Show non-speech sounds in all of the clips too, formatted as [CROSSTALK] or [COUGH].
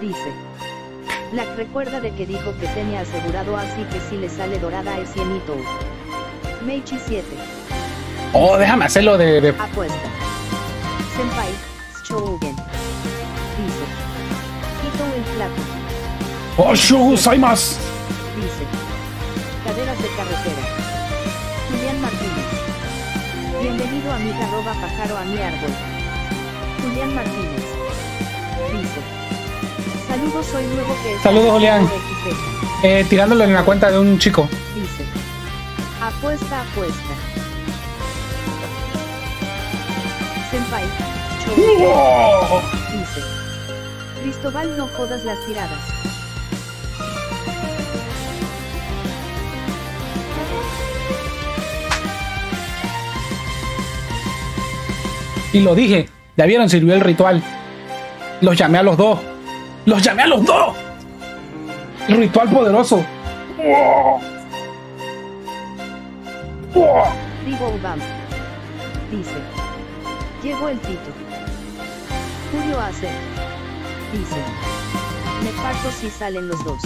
Dice. Black recuerda de que dijo que tenía asegurado así que si le sale dorada es cienito. Meichi 7. Oh, déjame hacerlo de. de- Apuesta. Senpai, Shougen. Dice. Quito el flaco. ¡Oh, soy más! Dice. Caderas de carretera. Julián Martínez. Bienvenido a mi arroba pájaro a mi árbol. Julián Martínez. Dice. Saludos, soy nuevo que es Saludos, Julián. Eh, tirándolo en la cuenta de un chico. Dice. Apuesta, apuesta. Senpai. ¡Oh! Dice. Cristóbal, no jodas las tiradas. Y lo dije. Ya vieron, sirvió el ritual. Los llamé a los dos. ¡Los llamé a los dos! Ritual poderoso. ¡Oh! ¡Oh! Dice. Llegó el Tito. Julio hace. Dice. Me parto si salen los dos.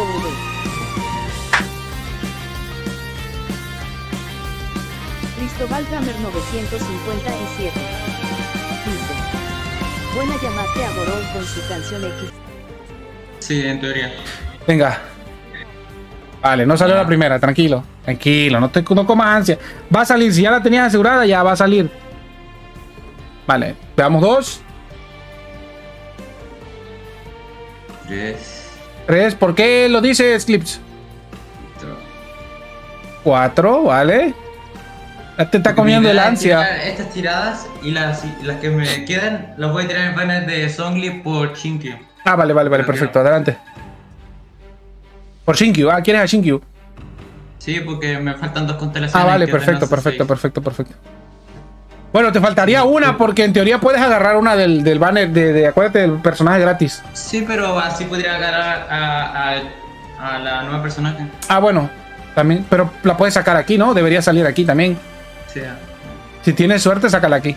A Itoure. Cristóbal Gamer 957. Dice. Buena llamaste a Borón con su canción X. Sí, en teoría. Venga. Vale, no salió la primera, tranquilo. Tranquilo, no te no comas ansia. Va a salir, si ya la tenías asegurada, ya va a salir. Vale, veamos dos. Tres. Tres, ¿por qué lo dices, Clips? cuatro. Cuatro, vale. Ya te está comiendo Mi el es ansia. Estas tiradas y las, las que me quedan las voy a tirar en panel de Songli por Chinkyu. Ah, vale, vale, vale, perfecto, adelante. Por Shinkyu, ah, ¿quieres a Shinkyu? Sí, porque me faltan dos constelaciones. Ah, vale, perfecto, perfecto, perfecto, perfecto. Bueno, te faltaría una porque en teoría puedes agarrar una del, del banner de, de- acuérdate del personaje gratis. Sí, pero así podría agarrar a, a, a la nueva personaje. Ah, bueno, también, pero la puedes sacar aquí, ¿no? Debería salir aquí también. Sí. Si tienes suerte, sácala aquí.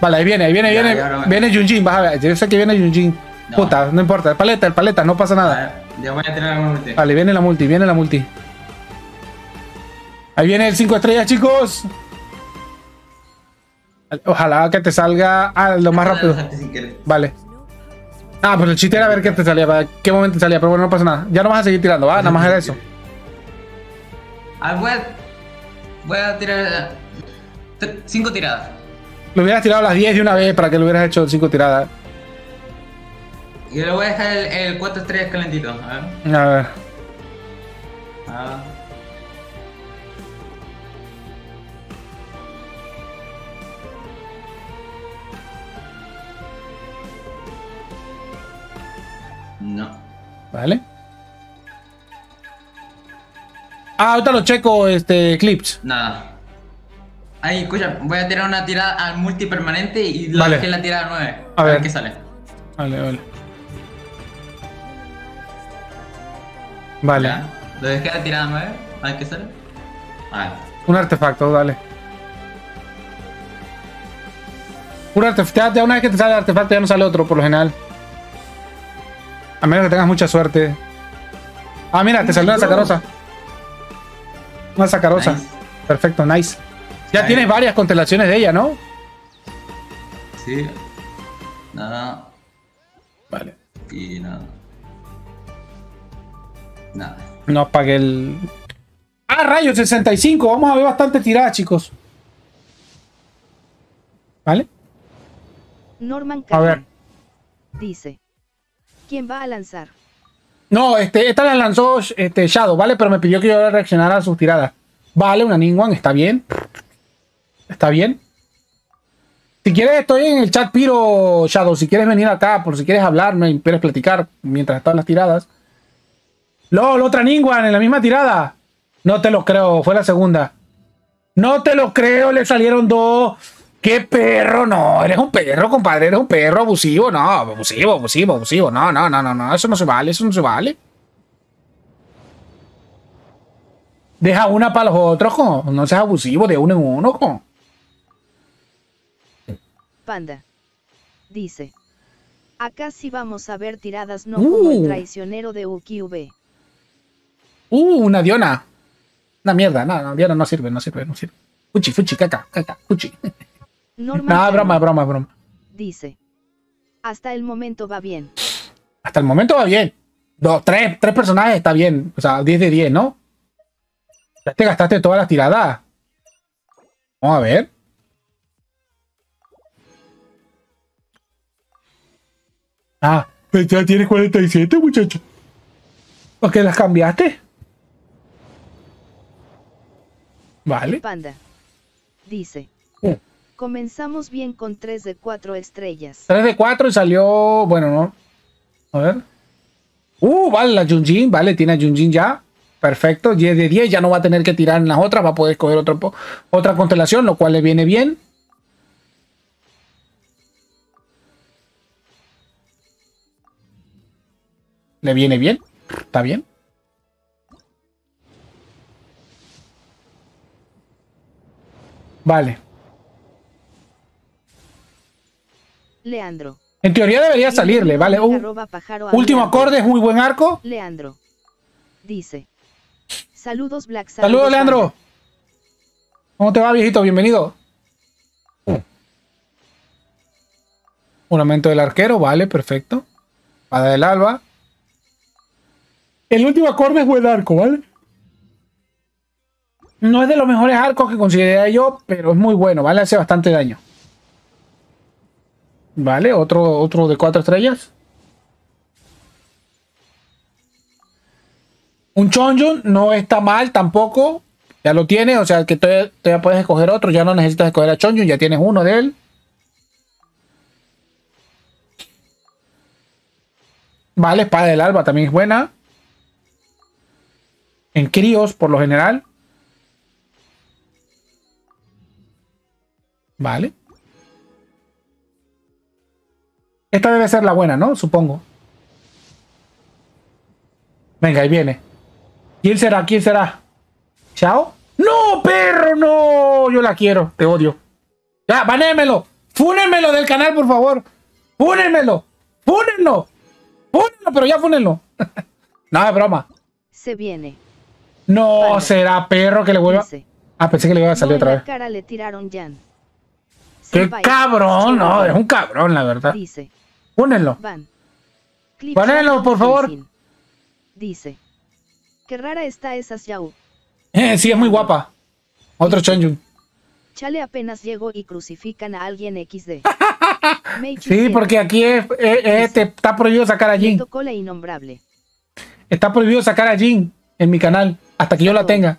Vale, ahí viene, ahí viene, Ya, viene, ya viene Yunjin, vas a ver, yo sé que viene Yunjin. No. Puta, no importa, el paleta, el paleta, no pasa nada. ver, ya voy a tirar una multi. Vale, viene la multi, viene la multi. Ahí viene el 5 estrellas, chicos. Ojalá que te salga ah, lo más rápido. Vale. Ah, pues el chiste era ver qué te salía, para qué momento te salía, pero bueno, no pasa nada. Ya no vas a seguir tirando, va, nada más era eso. Ah, voy a, voy a tirar tre- cinco tiradas. Lo hubieras tirado las 10 de una vez para que lo hubieras hecho 5 tiradas. Y le voy a dejar el, el 4 estrellas calentito. A ver. A ver. Ah. No. Vale. Ah, ahorita lo checo, este, clips. Nada. Ahí, escucha, voy a tirar una tirada al multi permanente y la Vale. dejé la tirada 9. A A, ver. ver. qué sale. Vale, vale. Vale. Ya, Lo dejé la tirada 9. A ver qué sale. Vale. Un artefacto, dale. Un artefacto. Ya una vez que te sale el artefacto, ya no sale otro, por lo general. A menos que tengas mucha suerte. Ah, mira, te salió una sacarosa. Una sacarosa. Nice. Perfecto, nice. Ya Ahí. tienes varias constelaciones de ella, ¿no? Sí. Nada. Vale. Y nada. Nada. No apagué el. Ah, rayos, 65. Vamos a ver bastante tirada, chicos. ¿Vale? Norman A Carmen. ver. Dice. ¿Quién va a lanzar? No, este, esta la lanzó este, Shadow, ¿vale? Pero me pidió que yo reaccionara a sus tiradas. Vale, una Ningguang, está bien. Está bien. Si quieres, estoy en el chat Piro Shadow. Si quieres venir acá, por si quieres hablarme quieres platicar mientras están las tiradas. LOL, otra Ningguang en la misma tirada. No te lo creo, fue la segunda. No te lo creo, le salieron dos. ¿Qué perro? No, eres un perro, compadre, eres un perro abusivo. No, abusivo, abusivo, abusivo. No, no, no, no, no, eso no se vale, eso no se vale. Deja una para los otros, jo. no seas abusivo, de uno en uno. jo. Panda. Dice. Acá sí vamos a ver tiradas no como el Uh. traicionero de UQV. Uh, una Diona. Una mierda, no, no, Diona no sirve, no sirve, no sirve. Fuchi, fuchi, caca, caca, fuchi. [LAUGHS] Norman No, broma, broma, broma. Dice. Hasta el momento va bien. Hasta el momento va bien. Dos, tres, tres personajes está bien. O sea, 10 de 10, ¿no? Ya te gastaste todas las tiradas. Vamos a ver. Ah, pues ya tienes 47, muchacho. ¿Por qué las cambiaste? Vale. Panda. Dice. Uh. Comenzamos bien con 3 de 4 estrellas. 3 de 4 y salió. Bueno, no. A ver. Uh, vale, la Junjin, vale, tiene a Junjin ya. Perfecto, 10 de 10, ya no va a tener que tirar en las otras, va a poder escoger otro, otra constelación, lo cual le viene bien. Le viene bien, está bien. Vale. Leandro. En teoría debería salirle, ¿vale? Pájaro último acorde, es muy buen arco. Leandro. Dice. Saludos Black Saludos, Panda. Leandro. ¿Cómo te va, viejito? Bienvenido. Un aumento del arquero, vale, perfecto. Espada del alba. El último acorde es buen arco, ¿vale? No es de los mejores arcos que consideraría yo, pero es muy bueno, ¿vale? Hace bastante daño. Vale, otro, otro de cuatro estrellas. Un Chonjun no está mal tampoco. Ya lo tienes, o sea que todavía, todavía puedes escoger otro. Ya no necesitas escoger a Chonjun, ya tienes uno de él. Vale, espada del alba también es buena. En críos, por lo general. Vale. Esta debe ser la buena, ¿no? Supongo. Venga, ahí viene. ¿Quién será? ¿Quién será? ¿Chao? ¡No, perro! ¡No! Yo la quiero. Te odio. Ya, banémelo. Fúnenmelo del canal, por favor. Fúnenmelo. Fúnenlo. Fúnenlo, pero ya fúnenlo. [LAUGHS] no, es broma. Se viene. No Vale. será perro que le vuelva. Dice. Ah, pensé que le iba a salir No otra vez. cara le tiraron Jan. ¡Qué cabrón! No, es un cabrón, la verdad. Dice. Fúnenlo. Van. Ponelo, por favor. Dice. Qué rara está esa Xiao. Eh, sí, es muy guapa. Otro Chonjun. Chale apenas llego y crucifican a alguien XD. [LAUGHS] Sí, porque aquí es, es- es- este, está prohibido sacar a Jin. tocó la innombrable. Está prohibido sacar a Jin en mi canal hasta que yo la tenga.